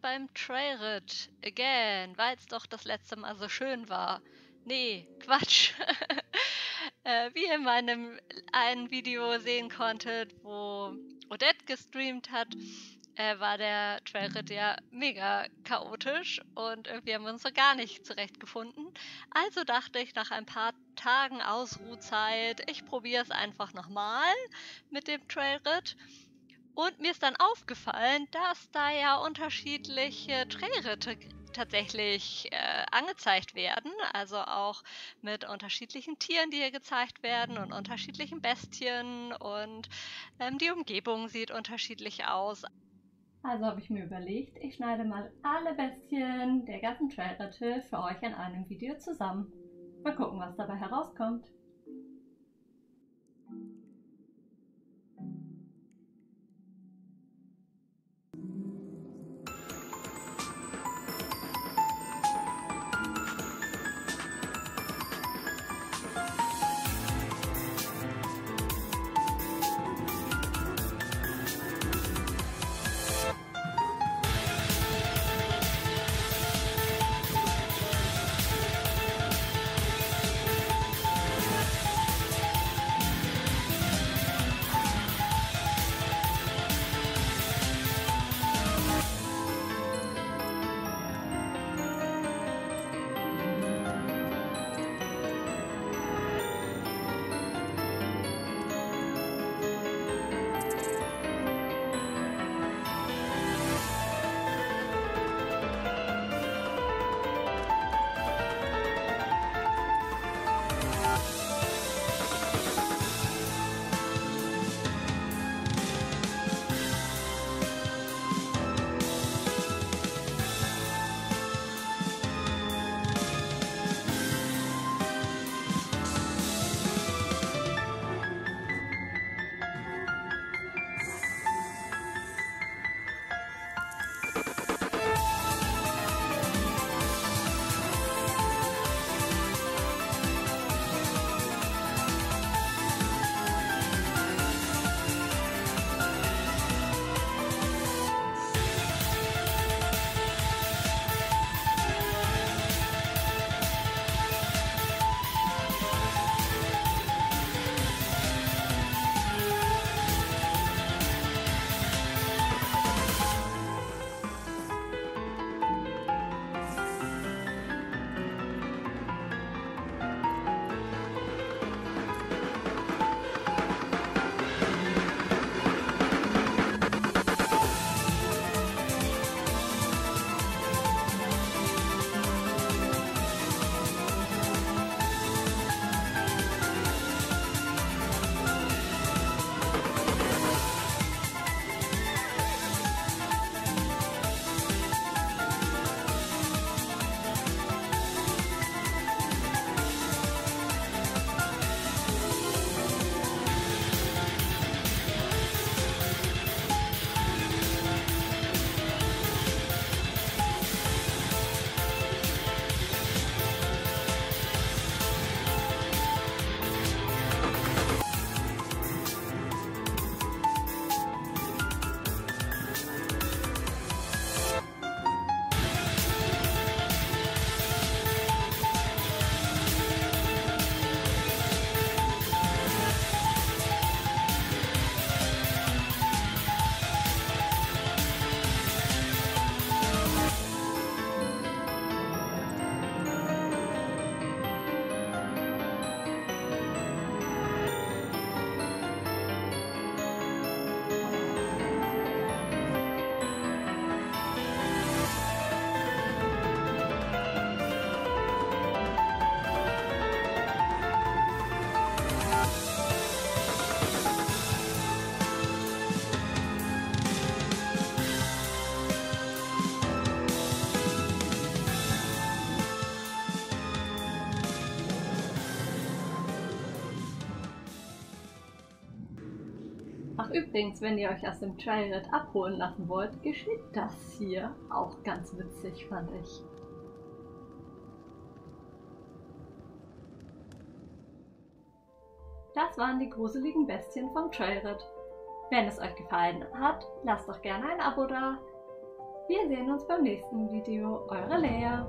beim Trailrit. Again, weil es doch das letzte Mal so schön war. Nee, Quatsch. äh, wie ihr in meinem einen Video sehen konntet, wo Odette gestreamt hat, äh, war der Trailrit ja mega chaotisch und irgendwie haben wir uns so gar nicht zurechtgefunden. Also dachte ich nach ein paar Tagen Ausruhzeit, ich probiere es einfach nochmal mit dem Trailrit. Und mir ist dann aufgefallen, dass da ja unterschiedliche Trailritte tatsächlich äh, angezeigt werden. Also auch mit unterschiedlichen Tieren, die hier gezeigt werden und unterschiedlichen Bestien. Und ähm, die Umgebung sieht unterschiedlich aus. Also habe ich mir überlegt, ich schneide mal alle Bestien der ganzen Trailritte für euch in einem Video zusammen. Mal gucken, was dabei herauskommt. Ach übrigens, wenn ihr euch aus dem Trailhead abholen lassen wollt, geschieht das hier. Auch ganz witzig, fand ich. Das waren die gruseligen Bestien vom Trailrit. Wenn es euch gefallen hat, lasst doch gerne ein Abo da. Wir sehen uns beim nächsten Video. Eure Lea.